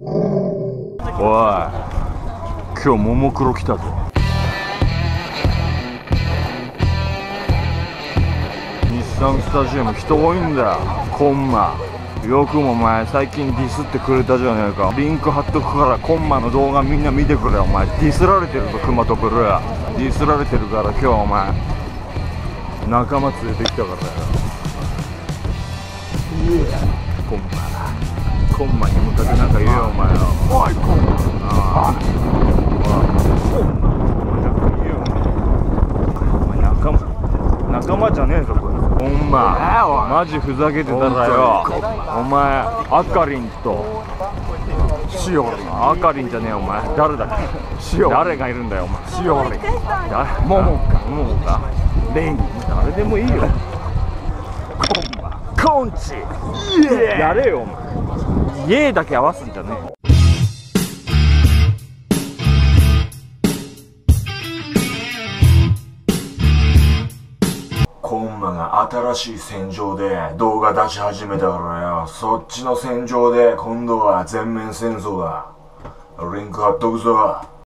おい今日ももクロ来たぞ。日産スタジアム人多いんだ。よコンマ。よくもお前最近ディスってくれたじゃねえか。リンク貼っとくからコンマの動画みんな見てくれお前ディスられてるぞクマとブルー。ディスられてるから今日お前。仲間連れてきたからよ。コンマコンマに向かってなんか言えよお前。よおいコンマああおいお前。なんか言えよお前。仲間仲間じゃねえぞこれほんまマジふざけてたらよお前。あかりんとしおりあかりんじゃねえお前。誰だっけしお誰がいるんだよお前。しおり誰ももかももかレン誰でもいいよコンマコンチやれよお前イエーだけ合わすんじゃねえ。コンマが新しい戦場で動画出し始めたからよ。そっちの戦場で今度は全面戦争だ。リンク貼っとくぞ。